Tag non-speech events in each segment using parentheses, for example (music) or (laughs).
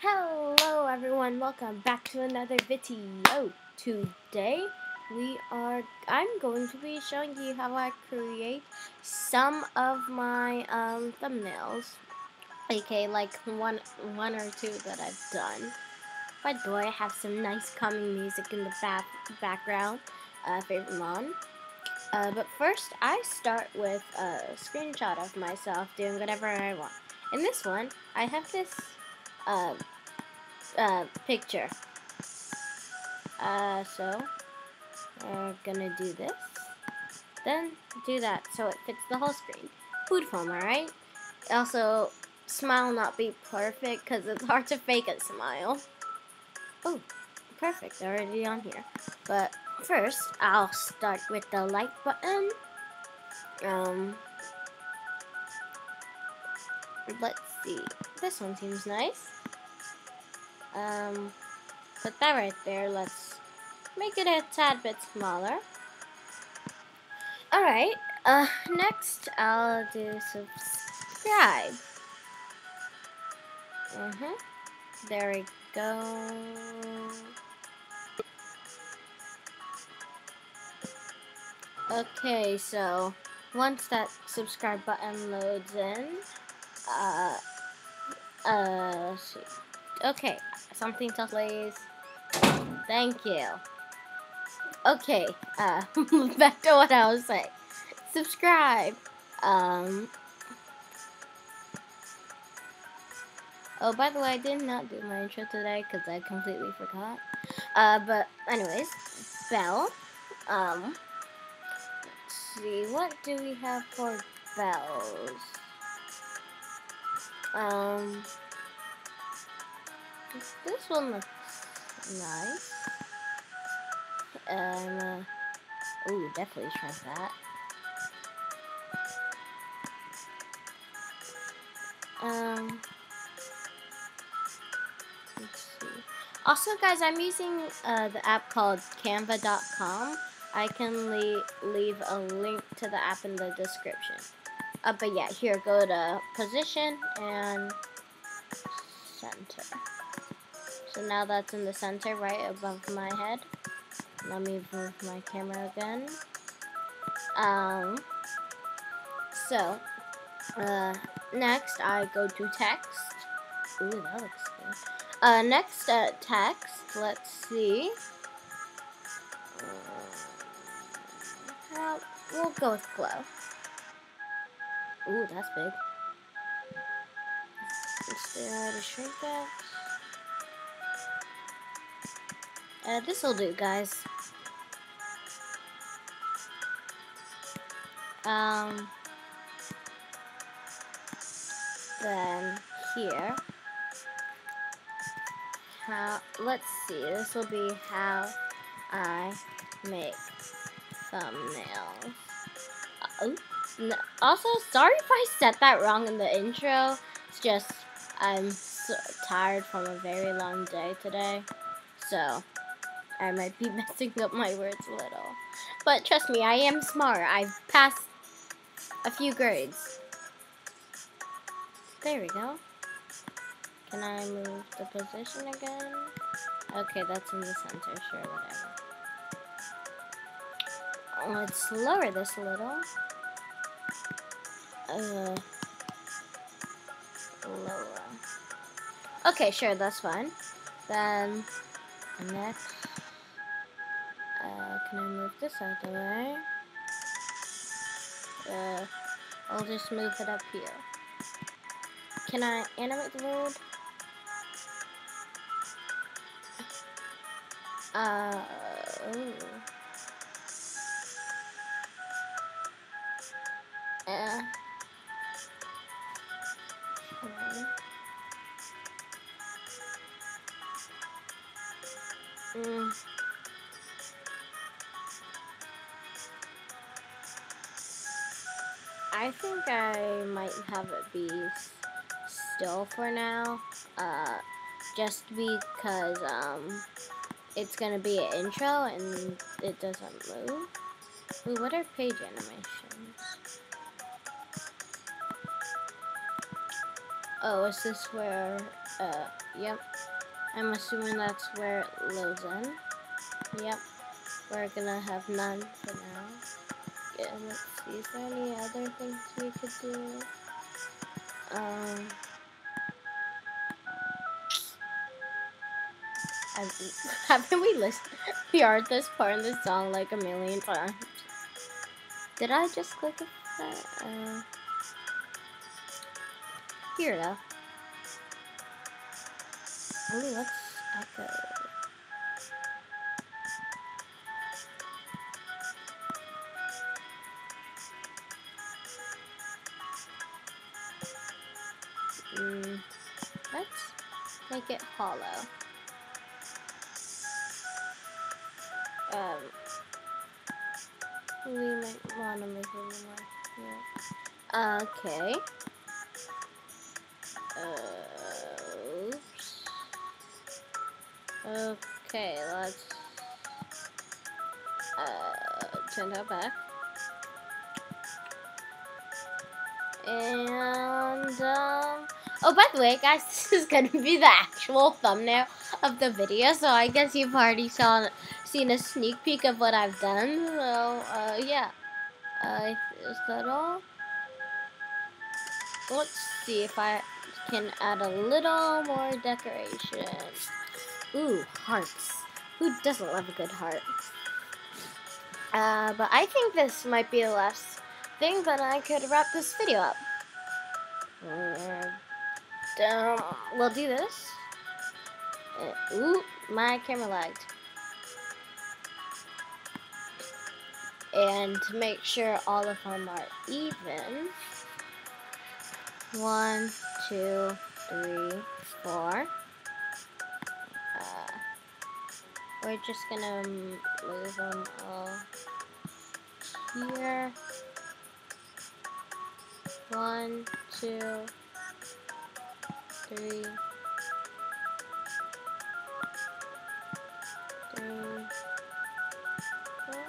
Hello everyone, welcome back to another video. Today we are I'm going to be showing you how I create some of my um, thumbnails. Okay, like one one or two that I've done. By the way, I have some nice calming music in the back background. Uh, favorite mom. Uh, but first, I start with a screenshot of myself doing whatever I want. In this one, I have this uh, uh, picture. Uh, so, we're gonna do this. Then, do that so it fits the whole screen. Food film, alright? Also, smile not be perfect because it's hard to fake a smile. Oh, perfect, already on here. But first, I'll start with the like button. Um, let's see. This one seems nice. Um, put that right there. Let's make it a tad bit smaller. Alright, uh, next I'll do subscribe. Mm-hmm. There we go. Okay, so once that subscribe button loads in, uh, uh, see. Okay, something to please. Thank you. Okay, uh, (laughs) back to what I was saying. Subscribe. Um. Oh, by the way, I did not do my intro today because I completely forgot. Uh, but anyways, bell. Um. Let's see, what do we have for bells? Um. This one looks nice. Um, uh, ooh, definitely try that. Um, let's see. Also, guys, I'm using uh, the app called Canva.com. I can leave, leave a link to the app in the description. Uh, but yeah, here, go to position and center. So now that's in the center right above my head. Let me move my camera again. Um, so, uh, next I go to text. Ooh, that looks good. Uh, next, uh, text. Let's see. Uh, we'll go with glow. Ooh, that's big. Let's to shrink. Uh, this will do, guys. Um, then here, how, let's see, this will be how I make thumbnails. Uh, no, also, sorry if I said that wrong in the intro. It's just, I'm so tired from a very long day today. So, I might be (laughs) messing up my words a little. But trust me, I am smart. I've passed a few grades. There we go. Can I move the position again? Okay, that's in the center. Sure, whatever. Let's lower this a little. Uh, lower. Okay, sure, that's fine. Then, next. Can I move this out of the way? Uh, I'll just move it up here. Can I animate the world? Uh, ooh. Uh. Mm. I think I might have it be still for now, uh, just because um, it's gonna be an intro and it doesn't move. Ooh, what are page animations? Oh, is this where Uh, yep. I'm assuming that's where it loads in. Yep. We're gonna have none for now. Yeah, let's see, is there any other things we could do? Um... (laughs) Haven't we listened? (laughs) We heard this part in the song like a million times. Did I just click? Uh, here though. Ooh, let's echo. Make it hollow. Um, we might want to make it more. Yeah. Okay. Uh, oops. Okay, let's uh, turn that back. And, um, oh, by the way, guys, (laughs) this is going to be the actual thumbnail of the video, so I guess you've already saw, seen a sneak peek of what I've done, so, uh, yeah. Uh, is that all? Let's see if I can add a little more decoration. Ooh, hearts. Who doesn't love a good heart? Uh, but I think this might be the last thing, but I could wrap this video up. Uh, we'll do this. Uh, ooh, my camera lagged. And to make sure all of them are even, one, two, three, four. Uh, we're just gonna move them all here. One, two, three, three, four.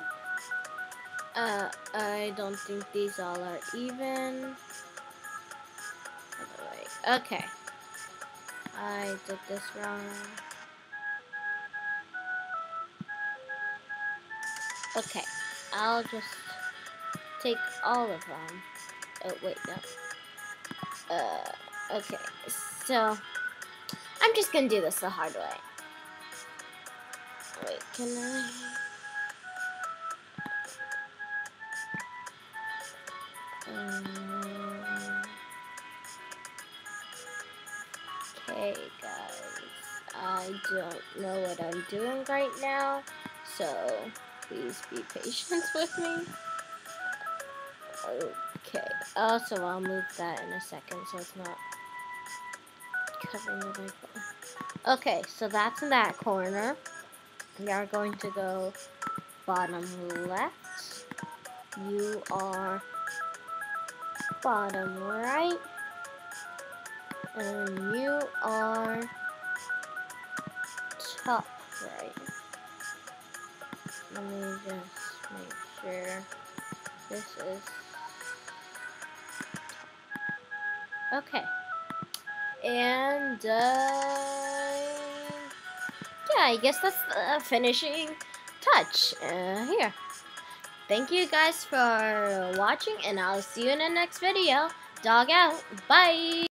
Uh, I don't think these all are even. Okay. I did this wrong. Okay. I'll just take all of them. Oh, wait, no. Uh, okay. So, I'm just gonna do this the hard way. Wait, can I... Um, Hey guys, I don't know what I'm doing right now, so please be patient (laughs) with me. Okay, also I'll move that in a second so it's not. Okay, so that's in that corner. We are going to go bottom left. You are bottom right and you are top right. Let me just make sure this is okay. And uh, yeah, I guess that's the finishing touch uh, here. Thank you guys for watching, and I'll see you in the next video. Dog out. Bye.